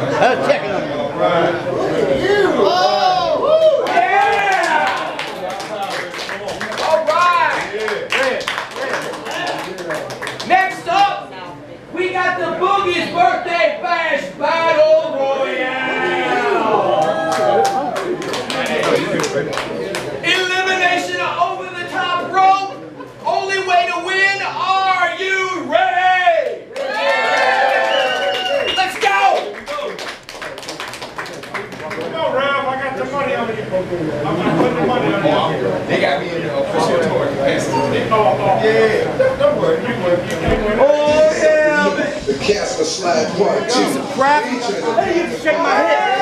Uh, checking on you. All right. Next up, we got the Boogie's Birthday Bash Battle Royale. Elimination over the top rope. Only way to win. Are you ready? Let's go. Come on, Ralph, I got the money on you. I'm gonna put the money on you. They got me in the official tour capacity. Oh, oh. Yeah, don't- worry. You win, you can't win. Oh, oh, yeah, man. The Casper Slide Part 2. crap. Featuring the Hey, you can shake my head.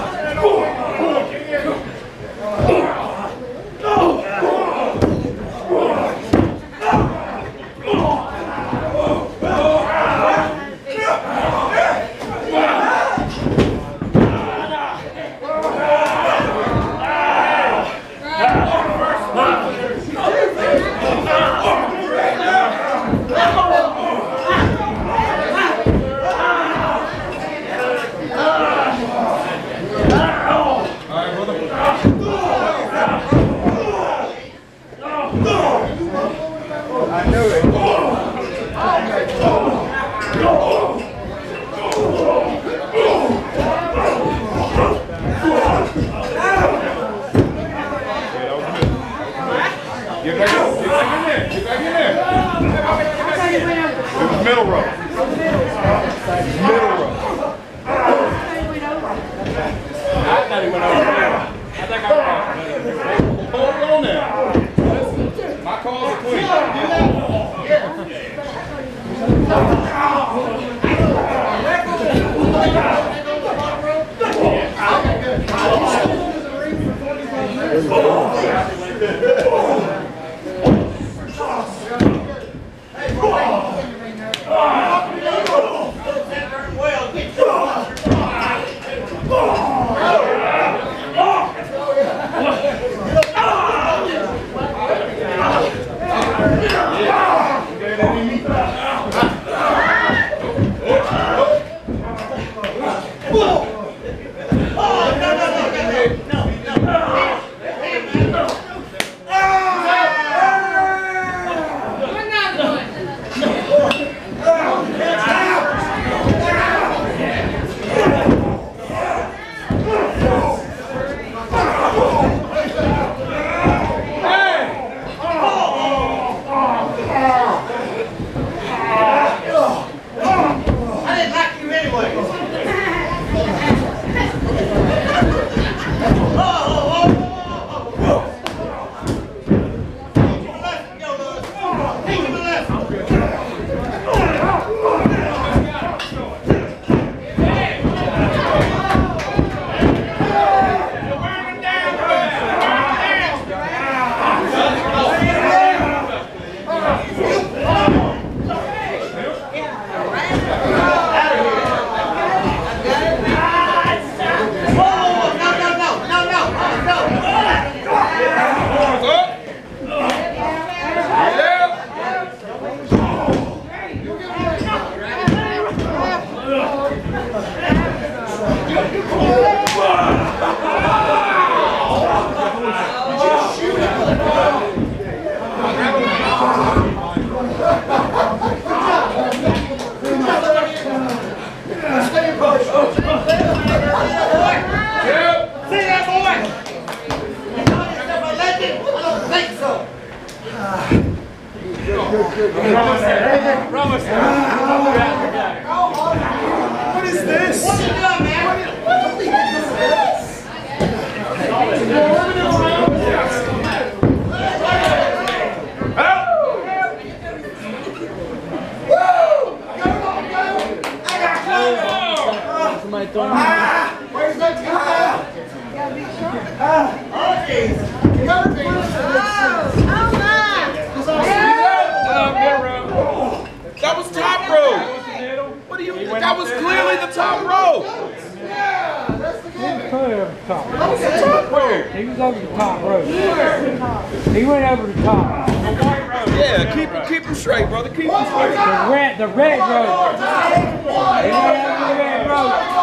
Yeah. Middle row. I thought he went over there. I think I caught Hold on now. Listen, my call's a queen. Yeah. Over the top. He was over the top rope. He went over the top. Yeah, keep him, keep him straight, brother. Keep him straight. The red, the red rope. He went over the red rope.